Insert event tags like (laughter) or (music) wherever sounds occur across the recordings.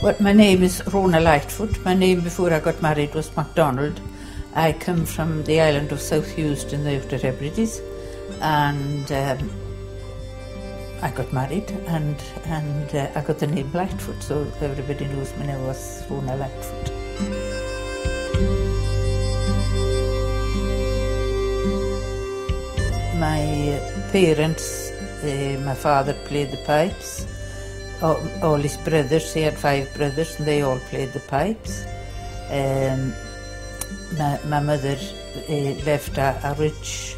Well, my name is Rona Lightfoot. My name before I got married was MacDonald. I come from the island of South Uist in the Outer Hebrides, and um, I got married, and and uh, I got the name Lightfoot, so everybody knows me now as Rona Lightfoot. My parents, uh, my father played the pipes. All, his brothers, he had five brothers, and they all played the pipes. Um, my, my mother uh, left a, a rich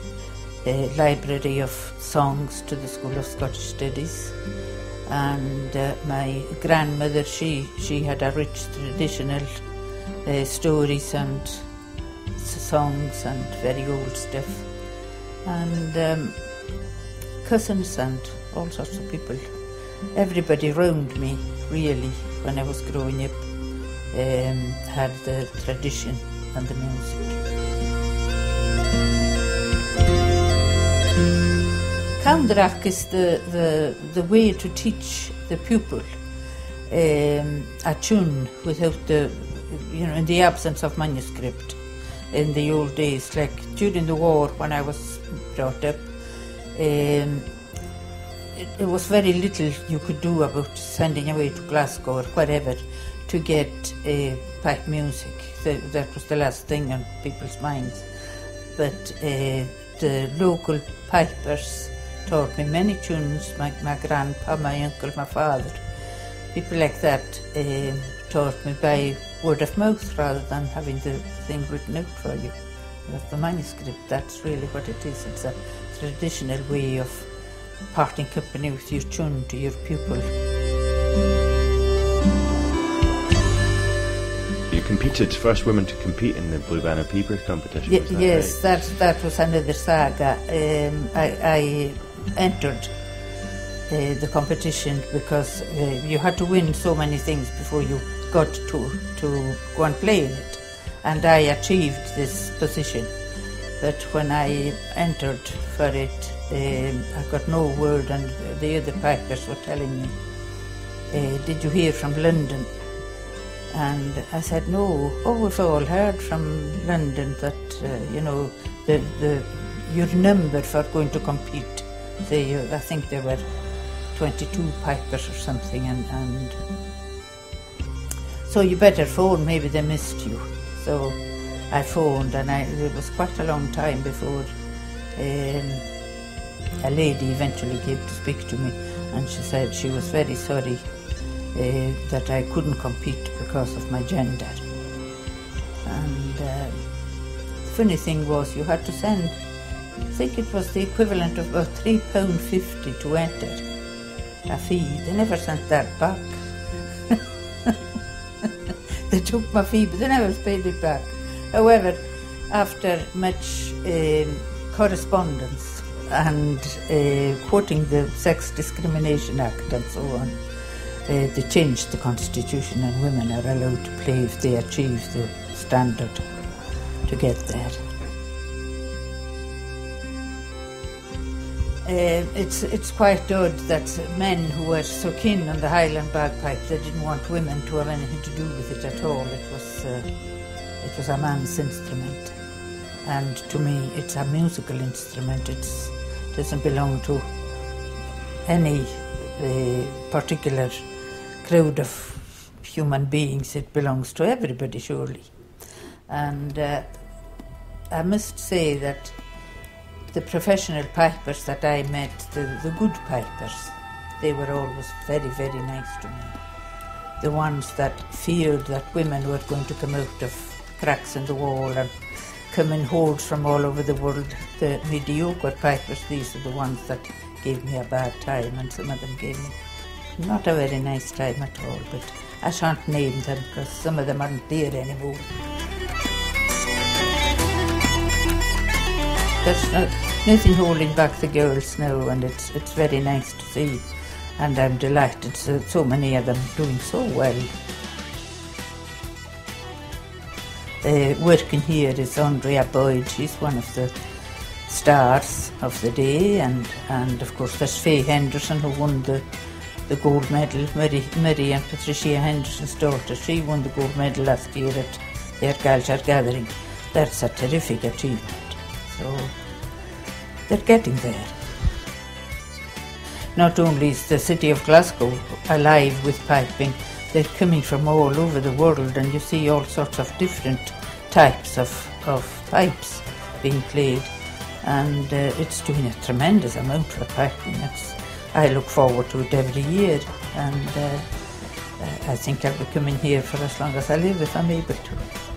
uh, library of songs to the School of Scottish Studies. And uh, my grandmother, she, she had a rich traditional uh, stories and songs and very old stuff. And um, cousins and all sorts of people. Everybody round me, really, when I was growing up, um, had the tradition and the music. Canntaireachd is the, the, the way to teach the pupil um, a tune without the, you know, in the absence of manuscript. In the old days, like during the war when I was brought up, um, it, it was very little you could do about sending away to Glasgow or wherever to get uh, pipe music. The, that was the last thing on people's minds. But uh, the local pipers taught me many tunes, my, my grandpa, my uncle, my father. People like that uh, taught me by word of mouth rather than having the thing written out for you. That's the manuscript, that's really what it is. It's a traditional way of parting company with your tune to your pupil. You competed, first woman to compete in the Blue Banner Peeper competition. Y- that yes, right? that that was another saga. Um, I, I entered uh, the competition because uh, you had to win so many things before you got to to go and play in it, and I achieved this position. But when I entered for it, um, I got no word, and the other pipers were telling me, uh, "Did you hear from London?" And I said, no. Oh, we've all heard from London that, uh, you know, the, the, your number for going to compete. They, uh, I think there were 22 pipers or something, and, and so you better phone, maybe they missed you. So I phoned, and I, it was quite a long time before um, a lady eventually came to speak to me, and she said she was very sorry uh, that I couldn't compete because of my gender. And uh, the funny thing was, you had to send, I think it was the equivalent of about £3.50 to enter a fee. They never sent that back. (laughs) they took my fee, but they never paid it back. However, after much um, correspondence and uh, quoting the Sex Discrimination Act and so on, uh, they changed the constitution and women are allowed to play if they achieve the standard to get there. Uh, it's it's quite odd that men who were so keen on the Highland bagpipe they didn't want women to have anything to do with it at all. It was uh, it was a man's instrument, and to me it's a musical instrument. It's doesn't belong to any uh, particular crowd of human beings. It belongs to everybody, surely. And uh, I must say that the professional pipers that I met, the, the good pipers, they were always very, very nice to me. The ones that feared that women were going to come out of cracks in the wall and come in hordes from all over the world, the mediocre pipers, these are the ones that gave me a bad time, and some of them gave me not a very nice time at all, but I shan't name them because some of them aren't there anymore. There's no, nothing holding back the girls now, and it's it's very nice to see, and I'm delighted so, so many of them doing so well. Uh, working here is Andrea Boyd. She's one of the stars of the day, and and of course there's Faye Henderson who won the the gold medal. Mary, Mary and Patricia Henderson's daughter, she won the gold medal last year at the Argyllshire gathering. That's a terrific achievement. So they're getting there. Not only is the city of Glasgow alive with piping, they're coming from all over the world and you see all sorts of different types of, of pipes being played and uh, it's doing a tremendous amount for piping. It's, I look forward to it every year and uh, I think I'll be coming here for as long as I live if I'm able to.